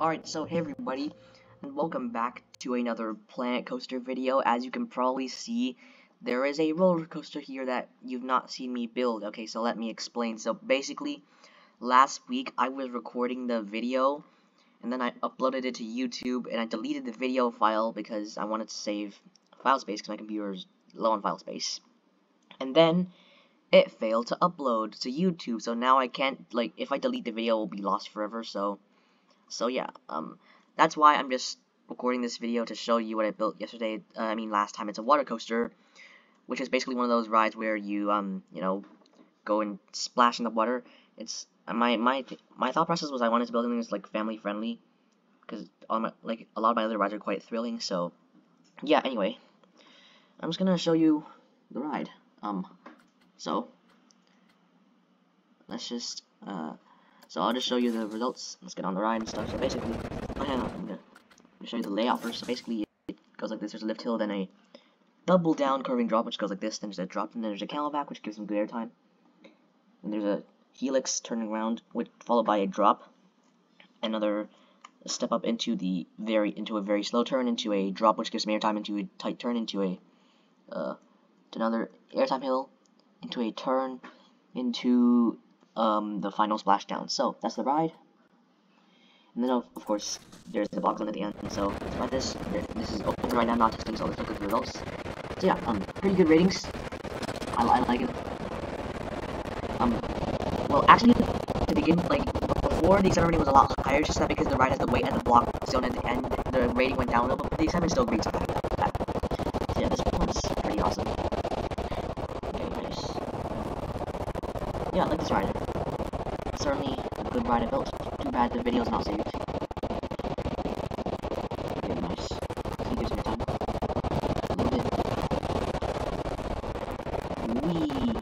Alright, so hey everybody, and welcome back to another Planet Coaster video. As you can probably see, there is a roller coaster here that you've not seen me build. Okay, so let me explain. So basically, last week I was recording the video, and then I uploaded it to YouTube, and I deleted the video file because I wanted to save file space because my computer is low on file space. And then, it failed to upload to YouTube, so now I can't, like, if I delete the video, it will be lost forever, so so yeah, um, that's why I'm just recording this video to show you what I built yesterday. Uh, I mean, last time. It's a water coaster, which is basically one of those rides where you, um, you know, go and splash in the water. It's uh, my my my thought process was I wanted to build something that's like family friendly, because all my like a lot of my other rides are quite thrilling. So yeah. Anyway, I'm just gonna show you the ride. Um, so let's just uh so I'll just show you the results. Let's get on the ride and stuff. So basically, oh, hang on, I'm gonna, show you the layout first. So basically, it goes like this. There's a lift hill, then a double down curving drop, which goes like this. Then there's a drop, and then there's a camelback, which gives some good airtime. And there's a helix turning around, with followed by a drop. Another step up into the very into a very slow turn, into a drop, which gives some airtime, into a tight turn, into a uh, another airtime hill, into a turn, into um, the final splashdown. So that's the ride. And then of, of course there's the on at the end. So despite this, this is open right now, not testing, so let's look at the results. So yeah, um, pretty good ratings. I, I like it. Um, well actually to begin like before the rating was a lot higher, just that because the ride has the weight at the block zone at the end, the rating went down a little bit, but the excitement still that. So yeah, this one's pretty awesome. Okay, nice. Yeah, I like this ride certainly a good ride I built. Too bad the video's not saved. Very nice. Can you give time? A little bit. Wee.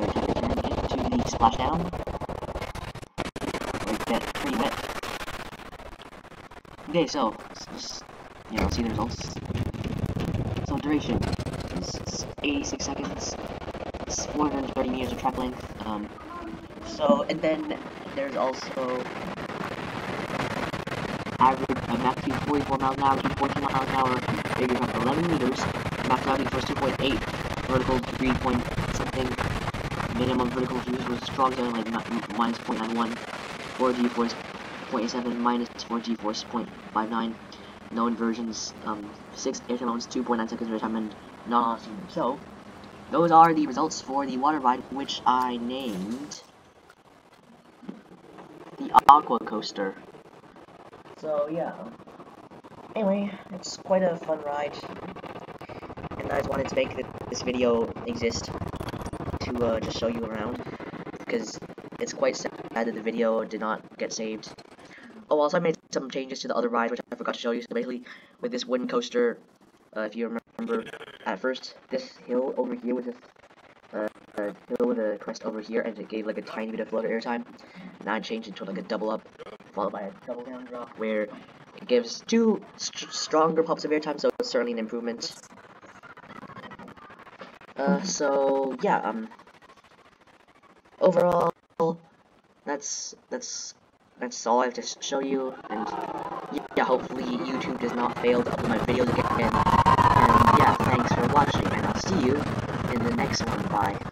Into the splashdown. Like get pretty wet. Okay, so just you know see the results. So duration is 86 seconds. It's 430 meters of track length. Um, so, and then there's also average uh, max speed 44 miles an hour to 14 miles an hour, bigger jump 11 meters, max gravity first 2.8, vertical 3 point something, minimum vertical views was strong zone like minus 0.91, 4G force 0.7, minus 4G force 0.59, no inversions, um, 6 air time 2.9 seconds air time, non-awesome. So, those are the results for the water ride, which I named aqua coaster. So yeah. Anyway, it's quite a fun ride, and I just wanted to make this video exist to uh, just show you around, because it's quite sad that the video did not get saved. Oh, also I made some changes to the other rides, which I forgot to show you. So basically, with this wooden coaster, uh, if you remember, at first, this hill over here was just uh, a a crest over here, and it gave like a tiny bit of floater airtime. Now I changed it to like a double up, followed by a double down drop, where it gives two st stronger pops of airtime, so it's certainly an improvement. Uh, so yeah, um, overall, that's that's that's all I have to show you, and yeah, hopefully YouTube does not fail to upload my videos again. And yeah, thanks for watching, and I'll see you in the next one. Bye.